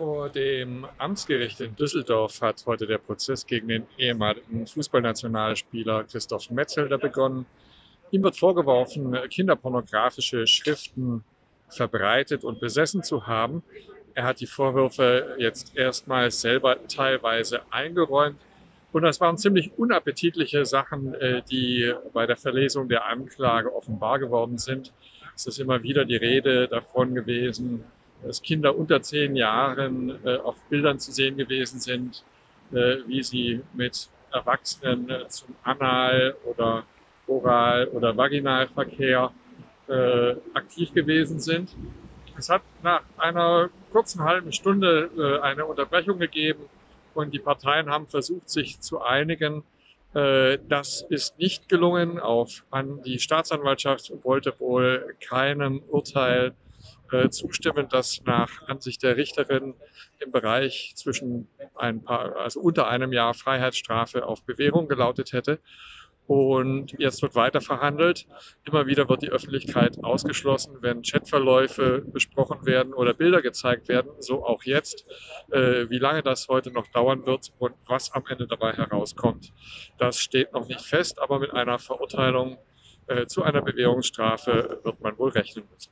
Vor dem Amtsgericht in Düsseldorf hat heute der Prozess gegen den ehemaligen Fußballnationalspieler Christoph Metzelder begonnen. Ihm wird vorgeworfen, kinderpornografische Schriften verbreitet und besessen zu haben. Er hat die Vorwürfe jetzt erstmals selber teilweise eingeräumt. Und das waren ziemlich unappetitliche Sachen, äh, die bei der Verlesung der Anklage offenbar geworden sind. Es ist immer wieder die Rede davon gewesen, dass Kinder unter zehn Jahren äh, auf Bildern zu sehen gewesen sind, äh, wie sie mit Erwachsenen zum Anal- oder Oral- oder Vaginalverkehr aktiv gewesen sind. Es hat nach einer kurzen halben Stunde eine Unterbrechung gegeben und die Parteien haben versucht, sich zu einigen. Äh, das ist nicht gelungen. Auf, an die Staatsanwaltschaft wollte wohl keinem Urteil äh, zustimmen, das nach Ansicht der Richterin im Bereich zwischen ein paar, also unter einem Jahr Freiheitsstrafe auf Bewährung gelautet hätte. Und jetzt wird weiter verhandelt. Immer wieder wird die Öffentlichkeit ausgeschlossen, wenn Chatverläufe besprochen werden oder Bilder gezeigt werden, so auch jetzt. Äh, wie lange das heute noch dauern wird und was am Ende dabei herauskommt, das steht noch nicht fest, aber mit einer Verurteilung äh, zu einer Bewährungsstrafe wird man wohl rechnen müssen.